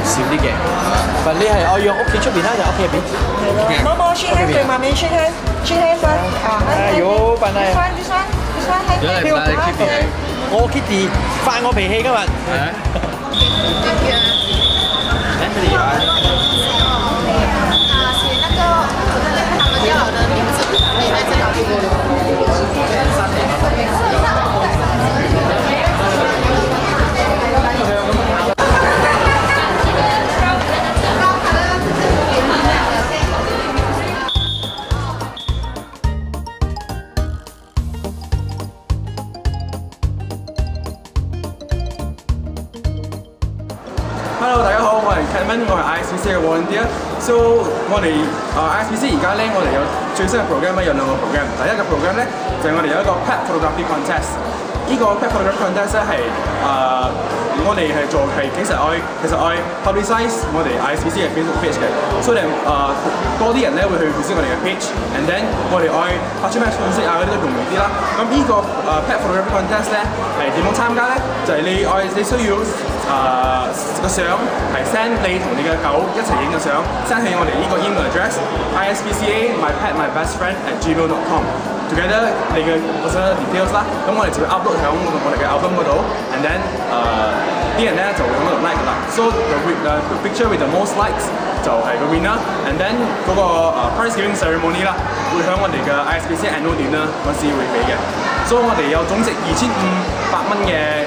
少啲嘅。但你系我用屋企出边啦，定屋企入边？系咯，摸摸 shake hands 对妈咪 shake hands shake hands 啊，啊哎呦笨啊 this one this one this one hand 如果你唔带你 keep 住我 Kitty 发我脾气今日。系啊。 好，我係 Kevin，我係 ISPC 嘅 volunteer。So 我哋啊 ISPC 而家咧，我哋有最新嘅 program 咧，有兩個 program。第一個 program 咧就係我哋有一個 pet photography contest。呢個 pet photography contest 咧係啊，我哋係做係其實我其實我 publicize 我哋 ISPC 嘅 Facebook page 嘅，所以啊多啲人咧會去認識我哋嘅 page，and then 我哋愛發出咩信息啊嗰啲都容易啲啦。咁呢個啊 pet photography contest 咧係點樣參加咧？就係你愛你需要。啊個相係 send 你同你嘅狗一齊影嘅相，send 喺我哋呢個 email address ispca my pet my best friend at gmail.com。together 你嘅其他 details 啦，咁我哋就會 upload 喺我哋嘅 album 嗰度，and then 誒啲人咧就會喺嗰度 like 啦。So the picture with the most likes 就係個 winner，and then 嗰個誒 prize giving ceremony 啦，會響我哋嘅 ISBC Annual 展啦嗰時會俾嘅。所以我哋有總值二千五百蚊嘅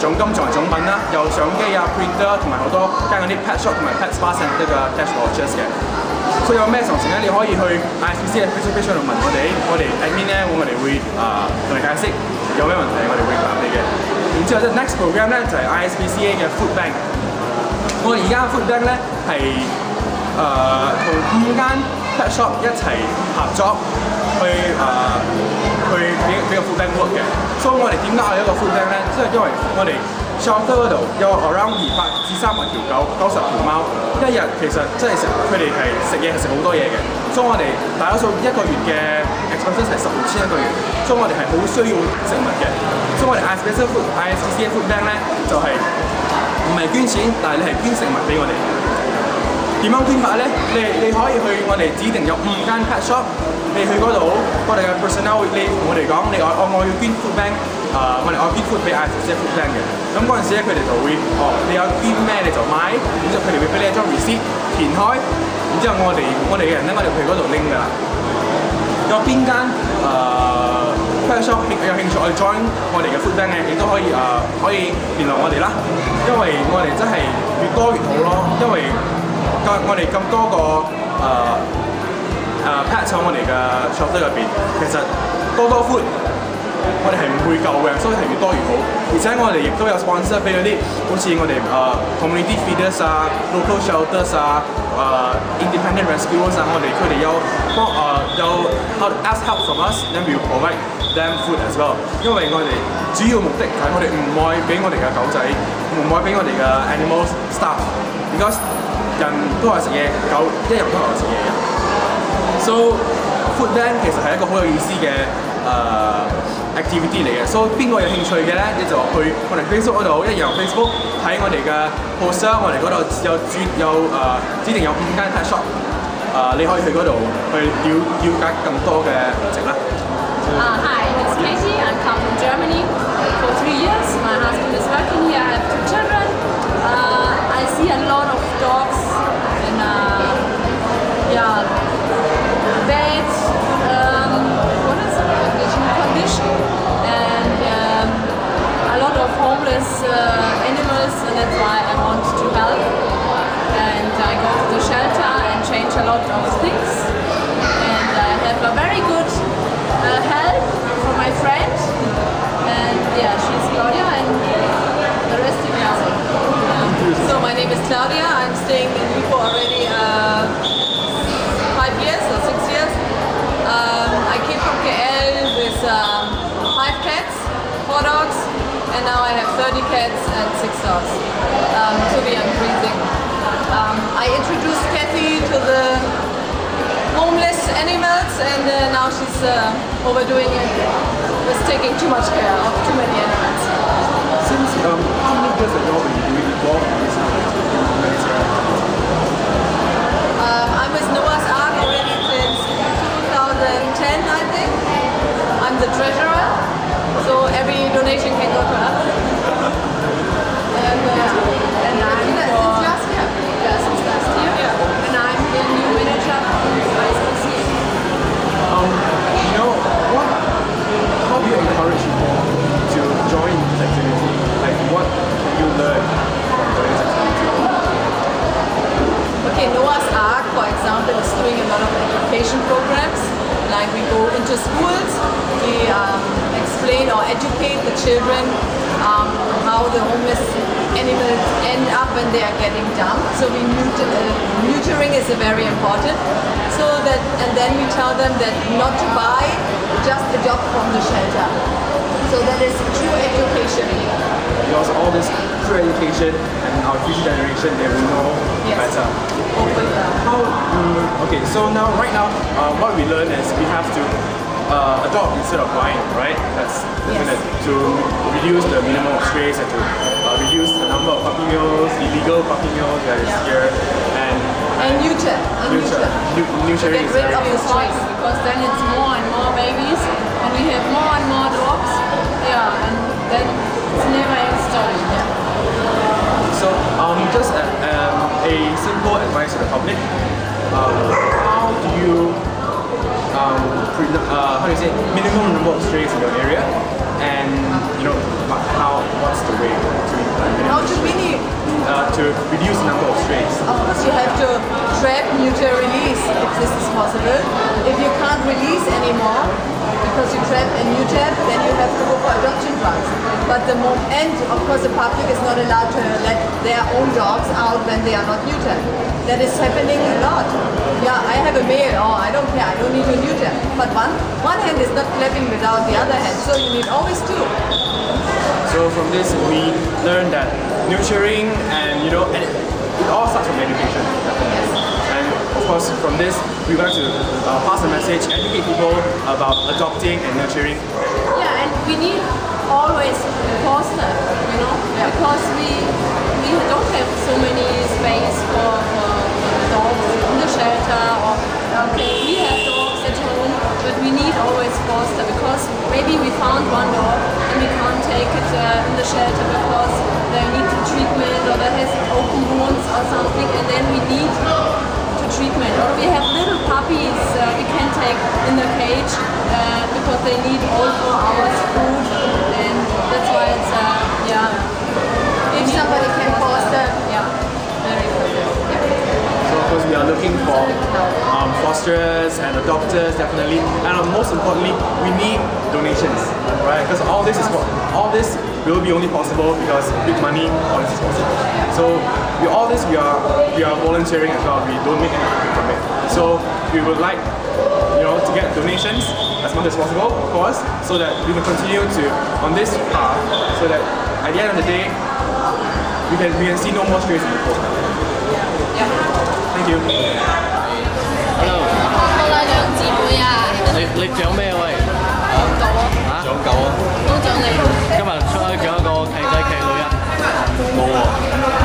誒獎金作為獎品啦，有相機啊、printer 同埋好多加嗰啲 pet shop 同埋 pet spa centre 嘅 cash vouchers 嘅。所以有咩詳情咧，你可以去 ISBC 嘅 Facebook page 度問我哋，我哋 admin 咧，我哋會啊同你解釋有咩問題，我哋會答你嘅。然之後即 next program 咧就係 ISPCA 嘅 food bank。我而家 food bank 咧係同五間 pet shop 一齊合作去誒。去俾俾個 food bank work 嘅，所以我哋點解我有一個 food bank 咧？即係因為我哋 s h o p t e r 嗰度有 around 二百至三百條狗、九十條貓，一日其實即係食佢哋係食嘢係食好多嘢嘅，所以我哋大多數一個月嘅 expenses 係十六千一個月，所以我哋係好需要食物嘅，所以我哋 i s p e c i a l food i s p e c i a l food bank 咧就係唔係捐錢，但係你係捐食物俾我哋。點樣捐法咧？你你可以去我哋指定有五間 pet shop，你去嗰度，我哋嘅 personnel 會你同我哋講，你我我我要捐 food bank，啊、我哋我捐 food 俾 ISPC food bank 嘅。咁嗰陣時咧，佢哋就會哦，你有捐咩你就買，然之後佢哋會俾你一張 receipt 填開，然之後我哋我哋嘅人咧，我哋去嗰度拎㗎啦。有邊間誒 pet shop 興有興趣去 join 我哋嘅 food bank 嘅，亦都可以誒、可以聯絡我哋啦，因為我哋真係越多越好咯，因為我哋咁多個誒誒 pet 喺我哋嘅 shop 入邊，其實多多 food 我哋係唔會夠嘅，所以係越多越好。而且我哋亦都有 sponsor 俾嗰啲好似我哋誒、community feeders 啊、local shelters 啊、誒、independent rescuers 啊，我哋佢哋有幫誒、有 help ask help from us，then we provide them food as well。因為我哋主要目的係我哋唔愛俾我哋嘅狗仔，唔愛俾我哋嘅 animals stuff。人都係食嘢，狗一樣都係食嘢。So food bank 其實係一個好有意思嘅誒、activity 嚟嘅。So 邊個有興趣嘅咧，你就去我哋 Facebook 嗰度，一樣 Facebook 睇我哋嘅 post 我哋嗰度有專有誒、指定有五間快 shop，誒、你可以去嗰度去了了解更多嘅值啦。Uh, hi, it's Katie. I come from Germany for three years. My husband is working here. I have two children. I see a lot of dogs yeah, bad um, what is it? condition and um, a lot of homeless uh, animals, and that's why I want to help. cats and six dogs. Um, so we are breathing. Um, I introduced Kathy to the homeless animals and uh, now she's uh, overdoing it Was taking too much care of too many animals. Since um, how many years ago Do you doing dog um, I'm with Noah's Ark already since 2010, I think. I'm the treasurer, so every donation can go to us. やったー! Getting dumped. So we neuter, uh, neutering is very important. So that and then we tell them that not to buy, just adopt from the shelter. So that is true education. Because all this true education and our future generation, they will know Yes. better. Hopefully. How, mm, okay, so now, right now, uh, what we learn is we have to uh, adopt instead of buying, right? That's definite. To reduce the minimum of space and to uh, reduce the number of puppy mills, illegal puppy mills that is Yeah. here, and And neuter, and neuter. neuter. Nu- Neutering Get rid of the important. because then it's more and more babies and we have more and more dogs. Yeah, and then it's never end story. Yeah. So, um, just a, um, a simple advice to the public. Um, how do you, um, uh, how do you say, minimum number of strays in your area, and you know, how, what's the way to How to really, uh, to reduce the number of strays? of course you have to trap, neuter, release if this is possible. If you can't release anymore because you trap and neuter, then you have to go for adoption drugs. But the mo- and of course the public is not allowed to let their own dogs out when they are not neutered. That is happening a lot. Yeah, I have a male, oh I don't care, I don't need to neuter. But one one hand is not clapping without the other hand, so you need always two. So from this, we learn that nurturing and you know, and from this, we want to uh, pass a message, educate people about adopting and nurturing. Yeah, and we need always foster, you know, because we we don't have so many space for, for dogs in the shelter or okay, we have dogs at home, but we need always foster because maybe we found one dog and we can't take it uh, in the shelter because they need treatment or they has open wounds or something, and then we need treatment. Or we have little puppies uh, we can take in the cage uh, because they need all four hours food, and that's why it's uh, yeah. If somebody can foster, Yeah, very good. Yeah. So of course we are looking for um, fosterers and adopters definitely, and uh, most importantly, we need donations, right? Because all this is what all this will be only possible because big money all this is possible. So with all this we are we are volunteering as well. We don't make any profit from it. So we would like you know to get donations as much as possible, of course, so that we can continue to on this path, so that at the end of the day we can we can see no more strays in the pool. Thank you. 我啦两姊妹啊，你你奖咩喂？狗啊，吓？奖狗啊！都奖你，今日出去奖一个契仔契女啊？冇喎，